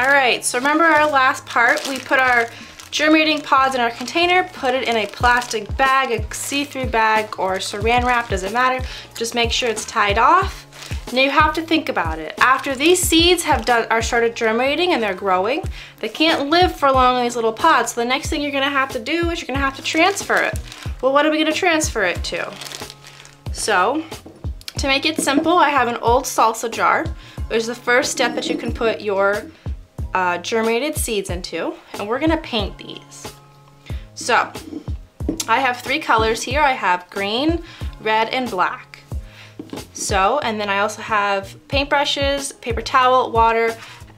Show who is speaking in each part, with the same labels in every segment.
Speaker 1: All right, so remember our last part, we put our germinating pods in our container, put it in a plastic bag, a see-through bag, or saran wrap, doesn't matter. Just make sure it's tied off. Now you have to think about it. After these seeds have done are started germinating and they're growing, they can't live for long in these little pods. So the next thing you're gonna have to do is you're gonna have to transfer it. Well, what are we gonna transfer it to? So, to make it simple, I have an old salsa jar, which is the first step that you can put your uh, germinated seeds into, and we're gonna paint these. So, I have three colors here. I have green, red, and black. So, and then I also have paintbrushes, paper towel, water,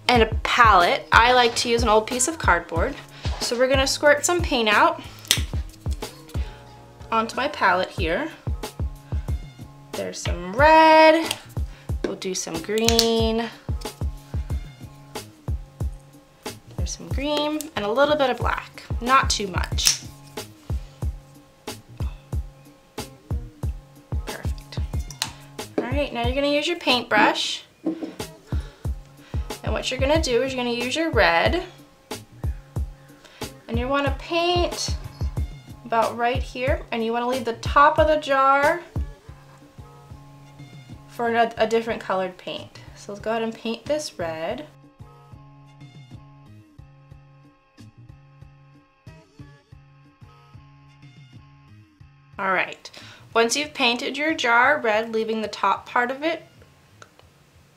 Speaker 1: and a palette. I like to use an old piece of cardboard. So we're gonna squirt some paint out onto my palette here. There's some red, we'll do some green, There's some green and a little bit of black, not too much. Perfect. All right, now you're gonna use your paintbrush. And what you're gonna do is you're gonna use your red and you wanna paint about right here and you wanna leave the top of the jar for a, a different colored paint. So let's go ahead and paint this red. All right, once you've painted your jar red, leaving the top part of it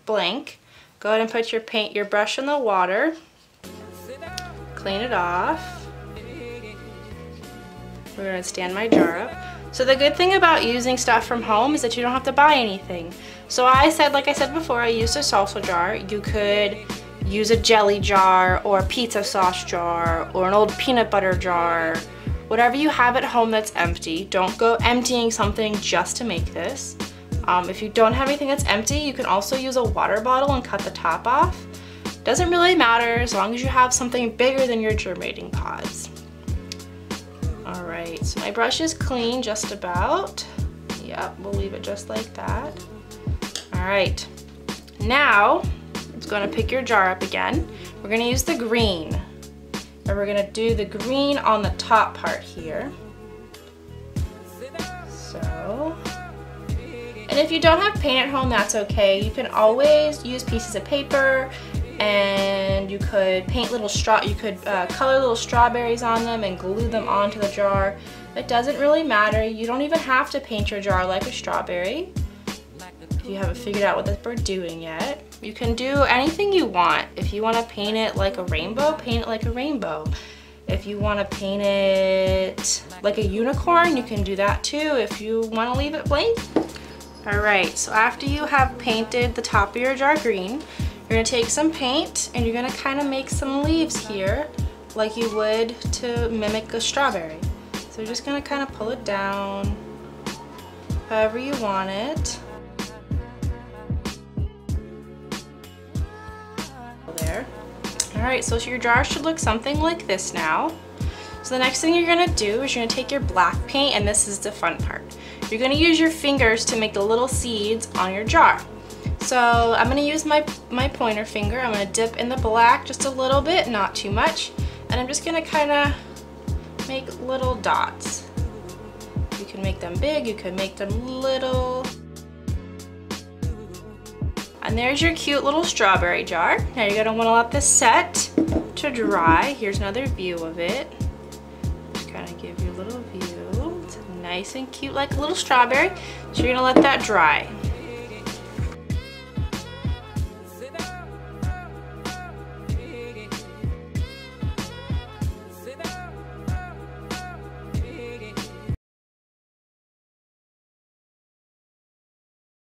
Speaker 1: blank, go ahead and put your paint, your brush in the water, clean it off. We're gonna stand my jar up. So the good thing about using stuff from home is that you don't have to buy anything. So I said, like I said before, I used a salsa jar. You could use a jelly jar or a pizza sauce jar or an old peanut butter jar Whatever you have at home that's empty, don't go emptying something just to make this. Um, if you don't have anything that's empty, you can also use a water bottle and cut the top off. Doesn't really matter as long as you have something bigger than your germinating pods. All right, so my brush is clean just about. Yep, we'll leave it just like that. All right, now it's gonna pick your jar up again. We're gonna use the green. And we're gonna do the green on the top part here. So, and if you don't have paint at home, that's okay. You can always use pieces of paper and you could paint little straw, you could uh, color little strawberries on them and glue them onto the jar. It doesn't really matter. You don't even have to paint your jar like a strawberry if you haven't figured out what we're doing yet. You can do anything you want. If you want to paint it like a rainbow, paint it like a rainbow. If you want to paint it like a unicorn, you can do that too if you want to leave it blank. All right, so after you have painted the top of your jar green, you're gonna take some paint and you're gonna kind of make some leaves here like you would to mimic a strawberry. So you're just gonna kind of pull it down however you want it. Alright, so your jar should look something like this now. So the next thing you're going to do is you're going to take your black paint, and this is the fun part. You're going to use your fingers to make the little seeds on your jar. So I'm going to use my, my pointer finger. I'm going to dip in the black just a little bit, not too much. And I'm just going to kind of make little dots. You can make them big, you can make them little. And there's your cute little strawberry jar. Now you're gonna wanna let this set to dry. Here's another view of it. Kind of give you a little view. It's nice and cute like a little strawberry. So you're gonna let that dry.